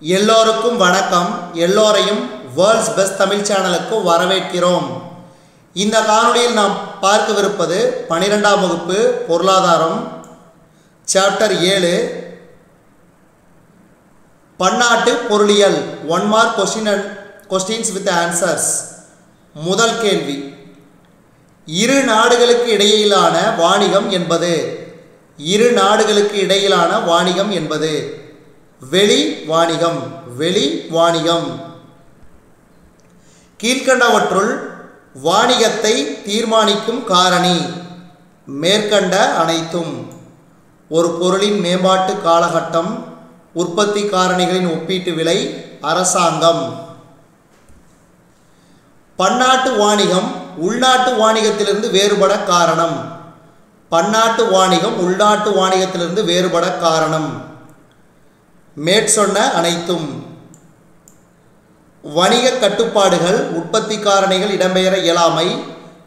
எல்லோருக்கும் வணக்கம். எல்லோரையும் வேர்ல்ட்ஸ் பெஸ்ட் தமிழ் சேனலுக்கு வரவேற்கிறோம். இந்த காணொளியில் நாம் பார்க்கவிருப்பது பனிரெண்டாம் வகுப்பு பொருளாதாரம் சாப்டர் ஏழு. பன்னாட்டு பொருளியல் one mark question and questions with answers முதல் கேள்வி. இரு நாடுகளுக்கு இடையிலான வாணிகம் என்பது. இரு நாடுகளுக்கு இடையிலான வாணிகம் என்பது. வெளி வாணிகம் வெளி வாணிகம். கீழ்கண்டவற்றுள் வாணிகத்தை தீர்மானிக்கும் காரணி மேற்கண்ட அனைத்தும். ஒரு பொருளின் மேம்பாட்டு காலகட்டம் உற்பத்தி காரணிகளின் ஒப்பீட்டு விலை அரசாங்கம். பன்னாட்டு வாணிகம் உள்நாட்டு வாணிகத்திலிருந்து வேறுபட காரணம். பன்னாட்டு வாணிகம் உள்நாட்டு வாணிகத்திலிருந்து வேறுபட காரணம். மேற்சொன்ன அனைத்தும். வணிக கட்டுப்பாடுகள் உற்பத்தி காரணிகள் இடம்பெயர இயலாமை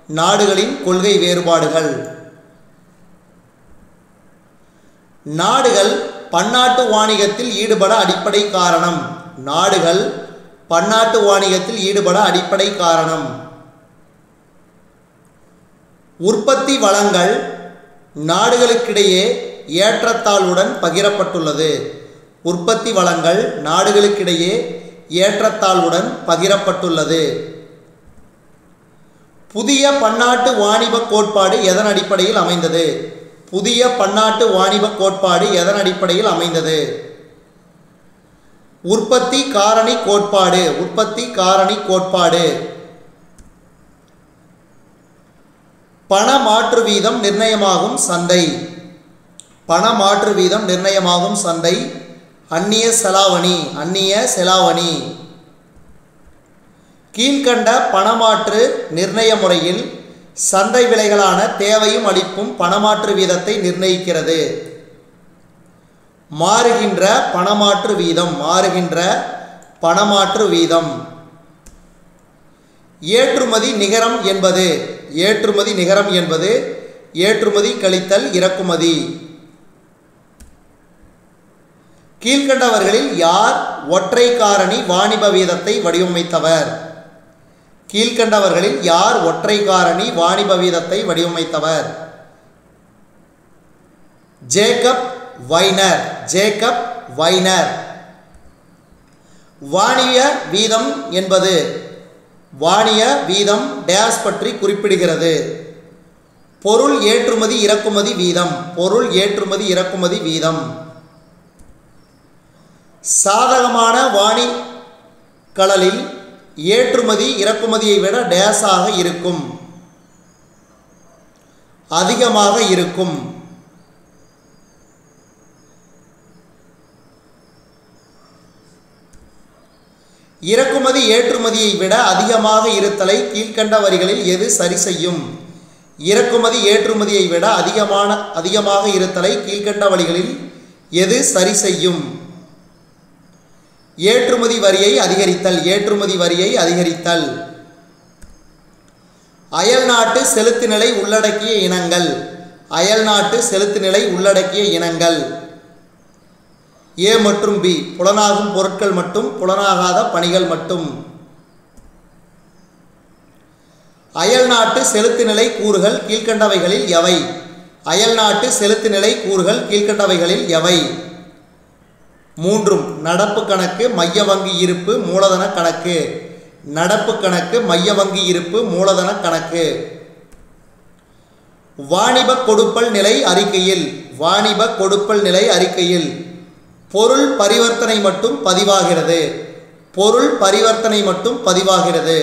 நாடுகளின் கொள்கை வேறுபாடுகள். நாடுகள் பன்னாட்டு வாணிகத்தில் ஈடுபட அடிப்படை காரணம். நாடுகள் பன்னாட்டு வாணிகத்தில் ஈடுபட அடிப்படை காரணம். உற்பத்தி வளங்கள் நாடுகளுக்கிடையே ஏற்றத்தாழ்வுடன் பகிரப்பட்டுள்ளது. உற்பத்தி வளங்கள் நாடுகளுக்கிடையே ஏற்றத்தாழ்வுடன் பகிரப்பட்டுள்ளது. புதிய பன்னாட்டு வாணிப கோட்பாடு எதன் அடிப்படையில் அமைந்தது? புதிய பன்னாட்டு வாணிப கோட்பாடு எதன் அடிப்படையில் அமைந்தது? உற்பத்தி காரணி கோட்பாடு உற்பத்தி காரணி கோட்பாடு. பண மாற்று வீதம் நிர்ணயமாகும் சந்தை. பண மாற்று வீதம் நிர்ணயமாகும் சந்தை. அந்நிய செலாவணி அந்நிய செலாவணி. கீழ்கண்ட பணமாற்று நிர்ணய முறையில் சந்தை விலைகளான தேவையும் அளிப்பும் பணமாற்று வீதத்தை நிர்ணயிக்கிறது. மாறுகின்ற பணமாற்று வீதம் மாறுகின்ற பணமாற்று வீதம். ஏற்றுமதி நிகரம் என்பது ஏற்றுமதி நிகரம் என்பது ஏற்றுமதி கழித்தல் இறக்குமதி. கீழ்கண்டவர்களில் யார் ஒற்றை காரணி வாணிப வீதத்தை வடிவமைத்தவர்? கீழ்கண்டவர்களில் யார் ஒற்றை காரணி வாணிப வீதத்தை வடிவமைத்தவர்? Jacob Viner Jacob Viner. வாணிய வீதம் என்பது வாணிய வீதம் டேஸ் பற்றி குறிப்பிடுகிறது. பொருள் ஏற்றுமதி இறக்குமதி வீதம் பொருள் ஏற்றுமதி இறக்குமதி வீதம். சாதகமான வாணி களலில் ஏற்றுமதி இறக்குமதியை விட டேஸாக இருக்கும். அதிகமாக இருக்கும். இறக்குமதி ஏற்றுமதியை விட அதிகமாக இருத்தலை கீழ்கண்ட வரிகளில் எது சரி செய்யும்? இறக்குமதி ஏற்றுமதியை விட அதிகமான அதிகமாக இருத்தலை கீழ்கண்ட வழிகளில் எது சரி செய்யும்? ஏற்றுமதி வரியை அதிகரித்தல் ஏற்றுமதி வரியை அதிகரித்தல். அயல்நாட்டு செலுத்து நிலை உள்ளடக்கிய இனங்கள். அயல்நாட்டு செலுத்து நிலை உள்ளடக்கிய இனங்கள். ஏ மற்றும் பி புலனாகும் பொருட்கள் மட்டும் புலனாகாத பணிகள் மட்டும். அயல்நாட்டு செலுத்து நிலை கூறுகள் கீழ்கண்டவைகளில் எவை? அயல்நாட்டு செலுத்து நிலை கூறுகள் கீழ்கண்டவைகளில் எவை? மூன்றும் நடப்பு கணக்கு மைய வங்கி இருப்பு மூலதன கணக்கு. நடப்பு கணக்கு மைய வங்கி இருப்பு மூலதன கணக்கு. வாணிப கொடுப்பல் நிலை அறிக்கையில் வாணிப கொடுப்பல் நிலை அறிக்கையில். பொருள் பரிவர்த்தனை மட்டும் பதிவாகிறது. பொருள் பரிவர்த்தனை மட்டும் பதிவாகிறது.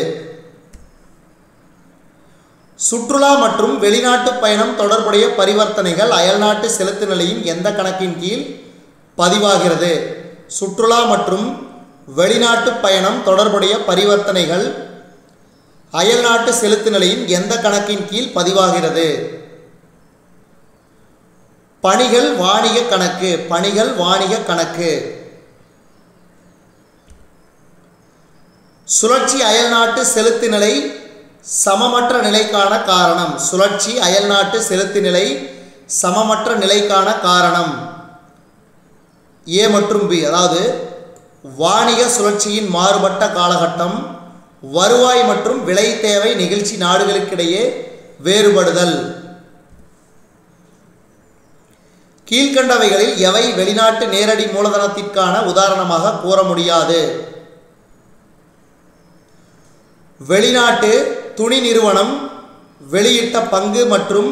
சுற்றுலா மற்றும் வெளிநாட்டு பயணம் தொடர்புடைய பரிவர்த்தனைகள் அயல்நாட்டு செலுத்து நிலையின் எந்த கணக்கின் கீழ்? பதிவாகிறது. சுற்றுலா மற்றும் வெளிநாட்டு பயணம் தொடர்புடைய பரிவர்த்தனைகள் அயல்நாட்டு செலுத்து நிலையின் எந்த கணக்கின் கீழ் பதிவாகிறது? பணிகள் வாணிக கணக்கு பணிகள் வாணிக கணக்கு. சுழற்சி அயல்நாட்டு செலுத்து நிலை சமமற்ற நிலைக்கான காரணம். சுழற்சி அயல்நாட்டு செலுத்து நிலை சமமற்ற நிலைக்கான காரணம். ஏ மற்றும் பி அதாவது வாணிக சுழற்சியின் மாறுபட்ட காலகட்டம் வருவாய் மற்றும் விலை தேவை நிகழ்ச்சி நாடுகளுக்கிடையே வேறுபடுதல். கீழ்கண்டவைகளில் எவை வெளிநாட்டு நேரடி மூலதனத்திற்கான உதாரணமாக கூற முடியாது? வெளிநாட்டு துணி நிறுவனம் வெளியிட்ட பங்கு மற்றும்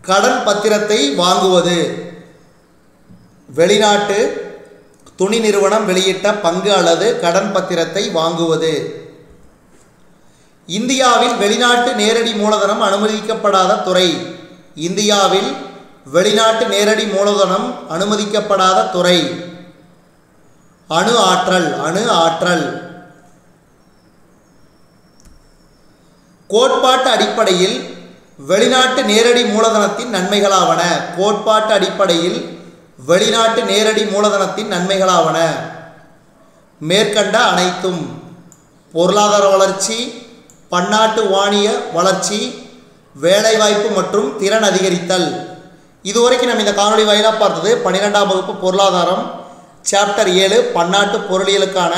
கடன் பத்திரத்தை வாங்குவது. வெளிநாட்டு துணி நிறுவனம் வெளியிட்ட பங்கு அல்லது கடன் பத்திரத்தை வாங்குவது. இந்தியாவில் வெளிநாட்டு நேரடி மூலதனம் அனுமதிக்கப்படாத துறை. இந்தியாவில் வெளிநாட்டு நேரடி மூலதனம் அனுமதிக்கப்படாத துறை. அணு ஆற்றல் அணு ஆற்றல். கோட்பாட்டு அடிப்படையில் வெளிநாட்டு நேரடி மூலதனத்தின் நன்மைகளாவன. கோட்பாட்டு அடிப்படையில் வெளிநாட்டு நேரடி மூலதனத்தின் நன்மைகளாவன. மேற்கண்ட அனைத்தும் பொருளாதார வளர்ச்சி பன்னாட்டு வாணிய வளர்ச்சி வேலைவாய்ப்பு மற்றும் திறன் அதிகரித்தல். இதுவரைக்கும் நம்ம இந்த காணொலி வாயிலாக பார்த்தது பன்னிரெண்டாம் வகுப்பு பொருளாதாரம் சாப்டர் ஏழு பன்னாட்டு பொருளியலுக்கான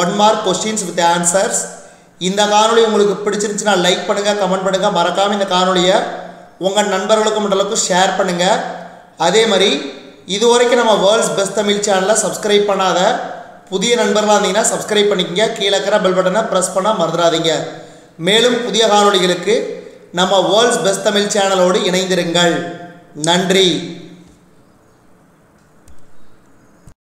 one mark questions with answers இந்த காணொலி உங்களுக்கு பிடிச்சிருந்துச்சுன்னா லைக் பண்ணுங்கள் கமெண்ட் பண்ணுங்கள் மறக்காமல் இந்த காணொலியை உங்கள் நண்பர்களுக்கும் மண்டலுக்கும் ஷேர் பண்ணுங்கள் அதே மாதிரி இது வரைக்கும் நம்ம வேர்ல்ட்ஸ் பெஸ்ட் தமிழ் சேனலை சப்ஸ்கிரைப் பண்ணாத புதிய நண்பர்களாக இருந்தீங்கன்னா சப்ஸ்கிரைப் பண்ணிக்கங்க. கீழே இருக்கிற பெல் பட்டனை ப்ரெஸ் பண்ணால் மறந்துடாதீங்க. மேலும் புதிய காணொளிகளுக்கு நம்ம வேர்ல்ட்ஸ் பெஸ்ட் தமிழ் சேனலோடு இணைந்திருங்கள். நன்றி.